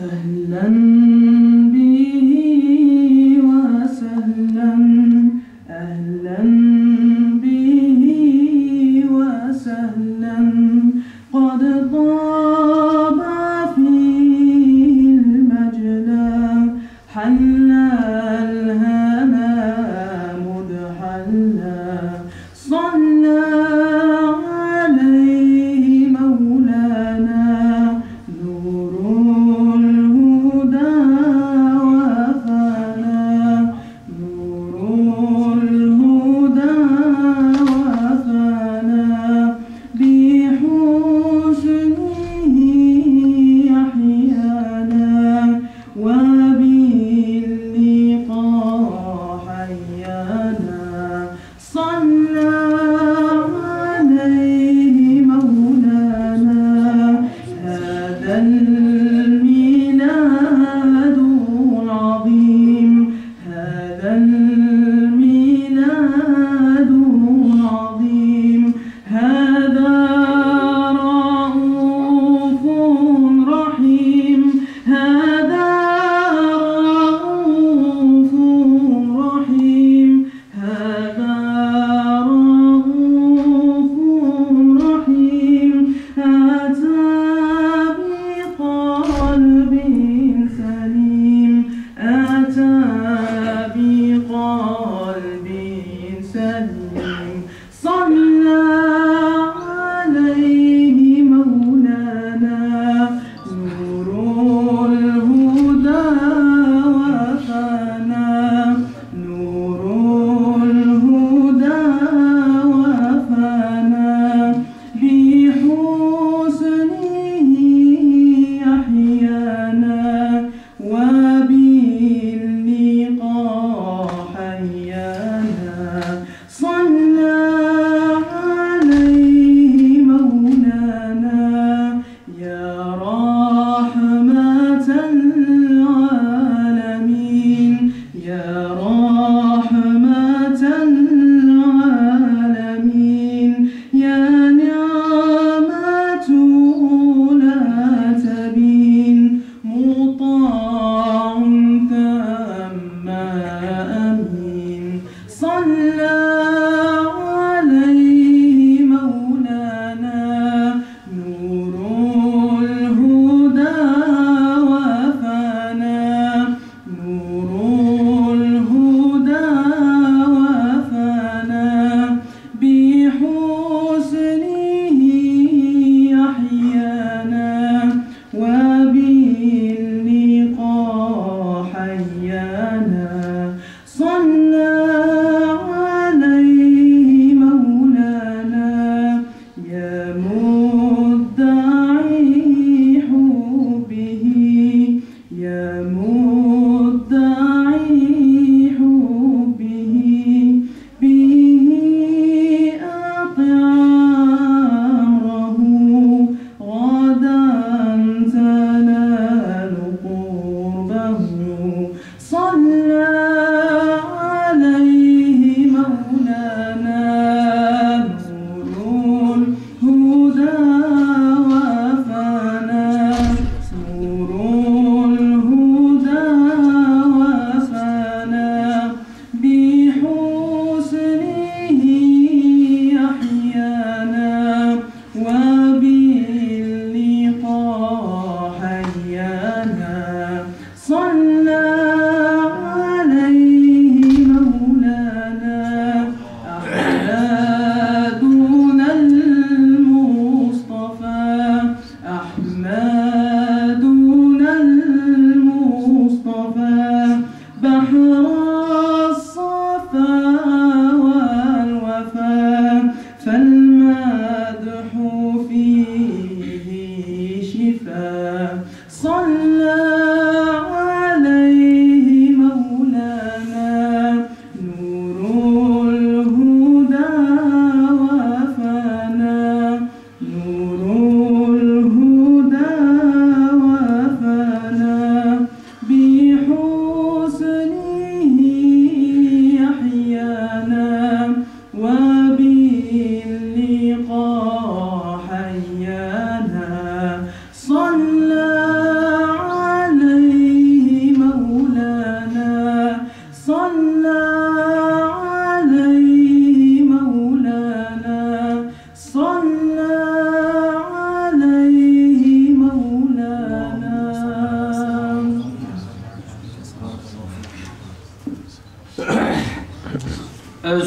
أهلا.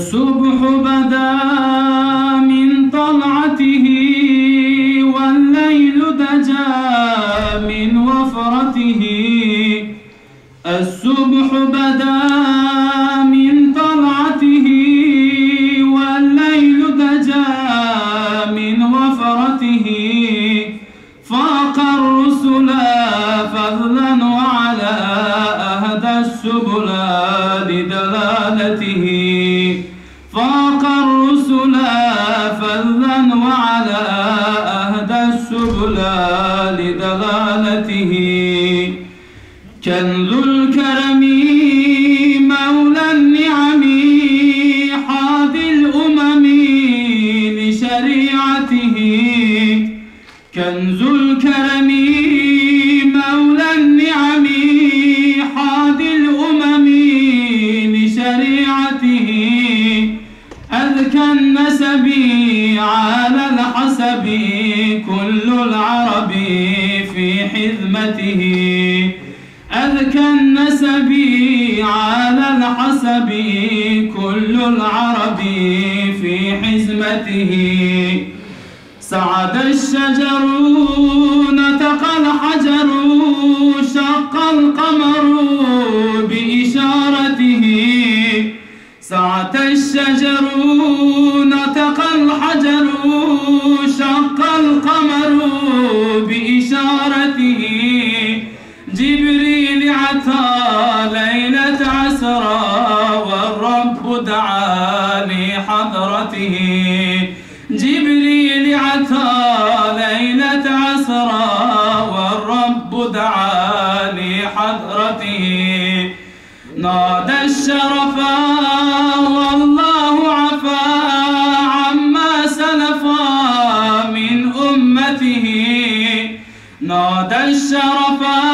الصبح بدا من طلعته والليل دجا من وفرته. الصبح بدا من طلعته والليل دجا من وفرته. فاق الرسل فضلا زمانته في حذمته. أذكى النسب على الحسب كل العرب في حزمته. سعد الشجر نطق الحجر شق القمر بإشارته. سعد الشجر نطق الحجر شق القمر بإشارته. جبريل عطى ليلة عسرى والرب دعا لحضرته جبريل عطى ليلة عسرى والرب دعا لحضرته نادى الشرفا والله عفا عما سلفا من أمته. نادى الشرفا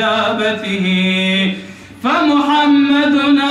لنا بعجابته